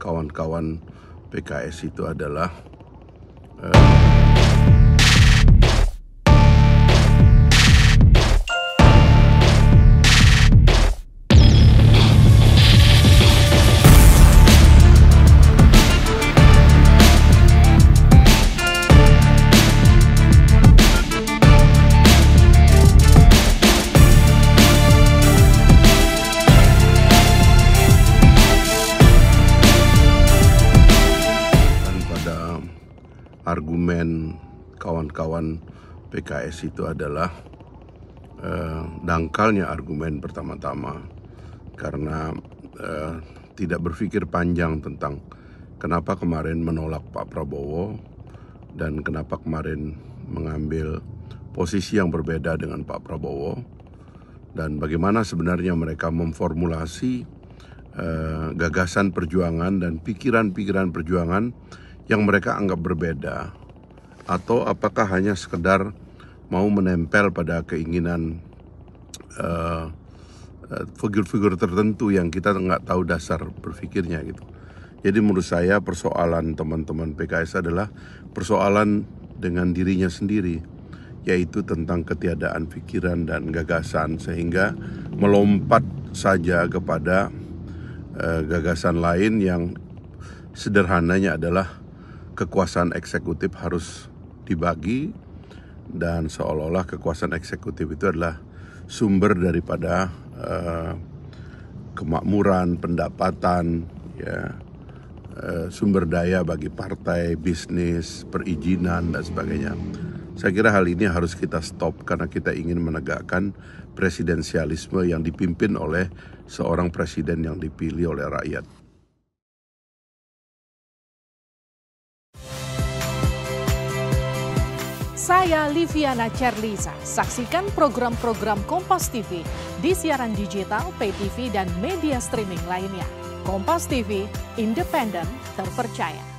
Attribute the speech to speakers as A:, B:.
A: kawan-kawan PKS itu adalah argumen kawan-kawan PKS itu adalah uh, dangkalnya argumen pertama-tama. Karena uh, tidak berpikir panjang tentang kenapa kemarin menolak Pak Prabowo dan kenapa kemarin mengambil posisi yang berbeda dengan Pak Prabowo. Dan bagaimana sebenarnya mereka memformulasi uh, gagasan perjuangan dan pikiran-pikiran perjuangan yang mereka anggap berbeda atau apakah hanya sekedar mau menempel pada keinginan uh, figur-figur tertentu yang kita nggak tahu dasar berpikirnya gitu. Jadi menurut saya persoalan teman-teman PKS adalah persoalan dengan dirinya sendiri, yaitu tentang ketiadaan pikiran dan gagasan sehingga melompat saja kepada uh, gagasan lain yang sederhananya adalah kekuasaan eksekutif harus dibagi dan seolah-olah kekuasaan eksekutif itu adalah sumber daripada uh, kemakmuran, pendapatan, ya, uh, sumber daya bagi partai, bisnis, perizinan dan sebagainya. Saya kira hal ini harus kita stop karena kita ingin menegakkan presidensialisme yang dipimpin oleh seorang presiden yang dipilih oleh rakyat.
B: Saya Liviana Cerlisa. Saksikan program-program Kompas TV di siaran digital, pay TV, dan media streaming lainnya. Kompas TV, independen, terpercaya.